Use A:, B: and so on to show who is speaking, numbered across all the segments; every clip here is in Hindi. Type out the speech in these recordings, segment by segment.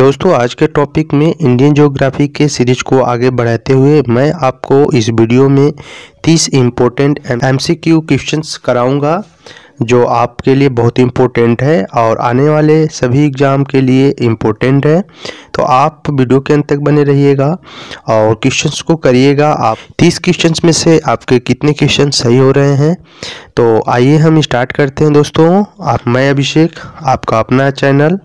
A: दोस्तों, आज के टॉपिक में इंडियन ज्योग्राफी के सीरीज़ को आगे बढ़ाते हुए मैं आपको इस वीडियो में 30 इम्पोर्टेंट एमसीक्यू क्वेश्चंस कराऊँगा। जो आपके लिए बहुत इम्पोर्टेंट है और आने वाले सभी एग्ज़ाम के लिए इम्पोर्टेंट है। तो आप वीडियो के अंत तक बने रहिएगा और क्वेश्चंस को करिएगा। आप 30 क्वेश्चंस में से आपके कितने क्वेश्चन सही हो रहे हैं? तो आइए हम स्टार्ट करते हैं दोस्तों। आप मैं अभिषेक, आपका अपना चैनल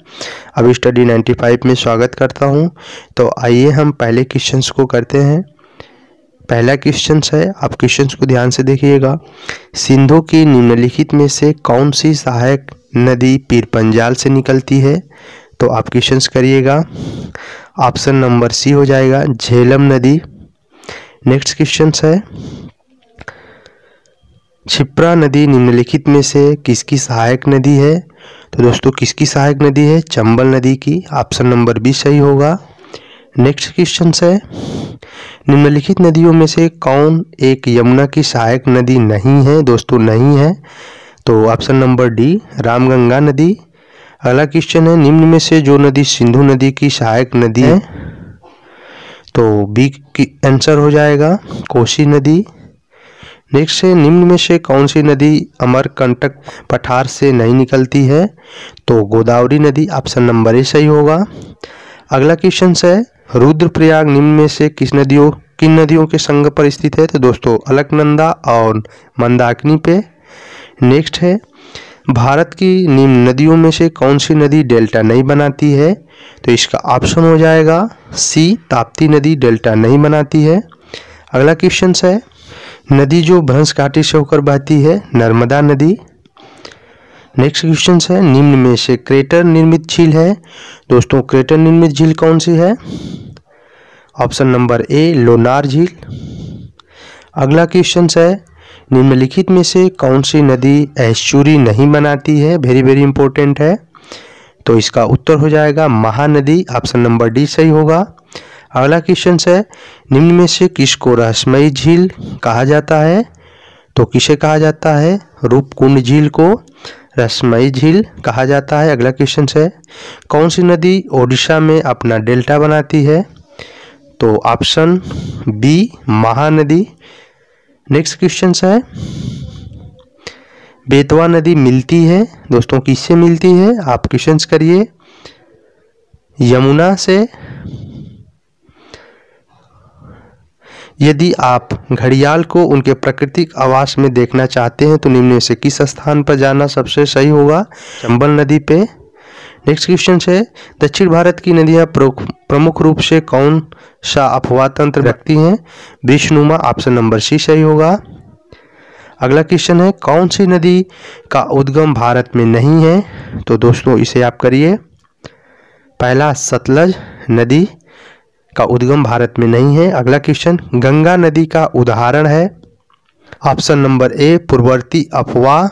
A: अभी स्टडी 95 में स्वागत करता हूँ। तो आइए हम पहले क्वेश्चंस को करते हैं। पहला क्वेश्चन है, आप क्वेश्चन को ध्यान से देखिएगा। सिंधु की निम्नलिखित में से कौन सी सहायक नदी पीर पंजाल से निकलती है? तो आप क्वेश्चन करिएगा। ऑप्शन नंबर सी हो जाएगा, झेलम नदी। नेक्स्ट क्वेश्चन है, छिप्रा नदी निम्नलिखित में से किसकी सहायक नदी है? तो दोस्तों, किसकी सहायक नदी है? चंबल नदी की। ऑप्शन नंबर बी सही होगा। नेक्स्ट क्वेश्चन है निम्नलिखित नदियों में से कौन एक यमुना की सहायक नदी नहीं है, दोस्तों नहीं है? तो ऑप्शन नंबर डी रामगंगा नदी। अगला क्वेश्चन है, निम्न में से जो नदी सिंधु नदी की सहायक नदी है तो बी की आंसर हो जाएगा, कोसी नदी। नेक्स्ट है, निम्न में से कौन सी नदी अमरकंटक पठार से नहीं निकलती है तो गोदावरी नदी ऑप्शन नंबर ए सही होगा। अगला क्वेश्चन है रुद्रप्रयाग निम्न में से किस नदियों, किन नदियों के संग पर स्थित है? तो दोस्तों, अलकनंदा और मंदाकिनी पे। नेक्स्ट है, भारत की निम्न नदियों में से कौन सी नदी डेल्टा नहीं बनाती है? तो इसका ऑप्शन हो जाएगा सी ताप्ती नदी डेल्टा नहीं बनाती है। अगला क्वेश्चन है नदी जो भ्रंश घाटी से होकर बहती है, नर्मदा नदी। नेक्स्ट क्वेश्चन है, निम्न में से क्रेटर निर्मित झील है। दोस्तों क्रेटर निर्मित झील कौन सी है? ऑप्शन नंबर ए लोनार झील। अगला क्वेश्चन है, निम्नलिखित में से कौन सी नदी एश्चुरी नहीं बनाती है? वेरी वेरी इंपॉर्टेंट है। तो इसका उत्तर हो जाएगा महानदी। ऑप्शन नंबर डी सही होगा। अगला क्वेश्चन है, निम्न में से किसको रहस्मयी झील कहा जाता है? तो किसे कहा जाता है? रूपकुंड झील को। रसमई झील कहा जाता है। अगला क्वेश्चन है कौन सी नदी ओडिशा में अपना डेल्टा बनाती है? तो option B Mahanadi. Next question है बेतवा नदी मिलती है, दोस्तों किससे मिलती है? आप क्वेश्चन करिए। यमुना से यदि आप घड़ियाल को उनके प्राकृतिक आवास में देखना चाहते हैं तो निम्न से किस स्थान पर जाना सबसे सही होगा? चंबल नदी पे। नेक्स्ट क्वेश्चन है दक्षिण भारत की नदियाँ प्रमुख रूप से कौन सा अफवाह तंत्र रखती हैं? विष्णुमा ऑप्शन नंबर सी सही होगा। अगला क्वेश्चन है, कौन सी नदी का उद्गम भारत में नहीं है? तो दोस्तों, इसे आप करिए। पहला सतलज नदी का उद्गम भारत में नहीं है। अगला क्वेश्चन, गंगा नदी का उदाहरण है। ऑप्शन नंबर ए, पूर्ववर्ती अफवाह।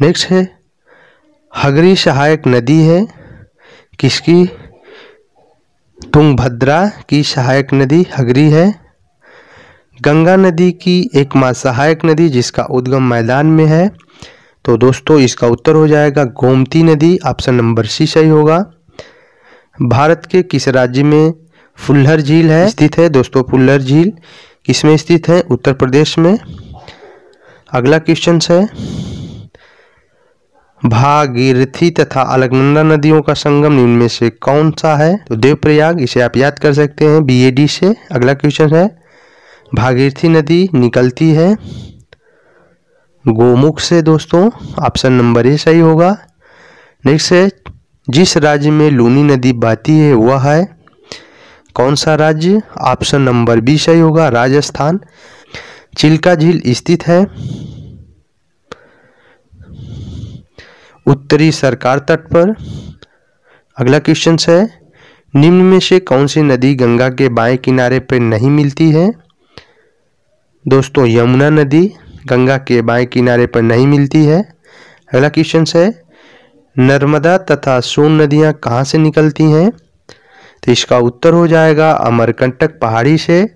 A: नेक्स्ट है, हगरी सहायक नदी है। किसकी? तुंगभद्रा की सहायक नदी हगरी है। गंगा नदी की एक एकमात्र सहायक नदी जिसका उद्गम मैदान में है। तो दोस्तों, इसका उत्तर हो जाएगा गोमती नदी। ऑप्शन नंबर सी सही होगा। भारत के किस राज्य में फुल्लर झील है? स्थित है दोस्तों फुल्लर झील। किसमें स्थित है? उत्तर प्रदेश में। अगला क्वेश्चन है। भागीरथी तथा अलकनंदा नदियों का संगम निम्न में से कौन सा है? तो देवप्रयाग, इसे आप याद कर सकते हैं बीएडी से। अगला क्वेश्चन है। भागीरथी नदी निकलती है। गोमुख से दोस्तों ऑप्शन नंबर ए सही होगा। नेक्स्ट है। जिस राज्य में लूनी नदी बहती है, वह है कौन सा राज्य? ऑप्शन नंबर बी सही होगा, राजस्थान। चिल्का झील स्थित है। उत्तरी सरकार तट पर। अगला क्वेश्चन है, निम्न में से कौन सी नदी गंगा के बाएँ किनारे पर नहीं मिलती है? दोस्तों, यमुना नदी गंगा के बाएँ किनारे पर नहीं मिलती है। अगला क्वेश्चन है नर्मदा तथा सोन नदियाँ कहाँ से निकलती हैं? तो इसका उत्तर हो जाएगा अमरकंटक पहाड़ी से।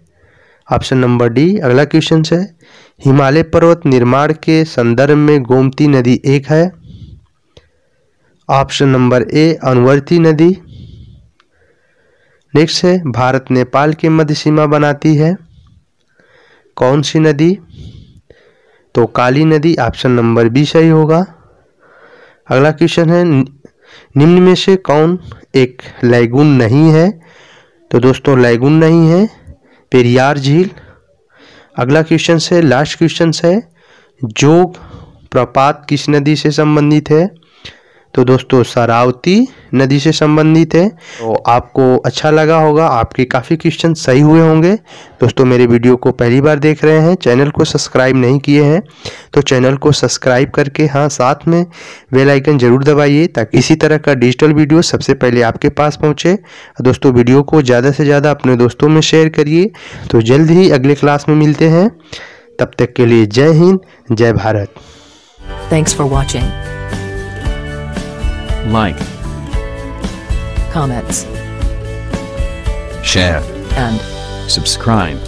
A: ऑप्शन नंबर डी, अगला क्वेश्चन है हिमालय पर्वत निर्माण के संदर्भ में गोमती नदी एक है। ऑप्शन नंबर ए, अनुवर्ती नदी। नेक्स्ट है, भारत नेपाल की मध्य सीमा बनाती है। कौन सी नदी? तो काली नदी, ऑप्शन नंबर बी सही होगा। अगला क्वेश्चन है निम्न में से कौन एक लैगुन नहीं है? तो दोस्तों, लैगुन नहीं है, पेरियार झील। अगला क्वेश्चन से, लास्ट क्वेश्चन है जोग, प्रपात किस नदी से संबंधित है? तो दोस्तों, सरावती नदी से संबंधित है। तो आपको अच्छा लगा होगा, आपके काफ़ी क्वेश्चन सही हुए होंगे। दोस्तों, मेरे वीडियो को पहली बार देख रहे हैं चैनल को सब्सक्राइब नहीं किए हैं तो चैनल को सब्सक्राइब करके हाँ साथ में बेल आइकन ज़रूर दबाइए, ताकि इसी तरह का डिजिटल वीडियो सबसे पहले आपके पास पहुँचे। दोस्तों वीडियो को ज़्यादा से ज़्यादा अपने दोस्तों में शेयर करिए। तो जल्द ही अगले क्लास में मिलते हैं। तब तक के लिए जय हिंद, जय Bharat.
B: Thanks for watching.
C: Like,
B: Comments.
C: Share,
B: and
C: subscribe.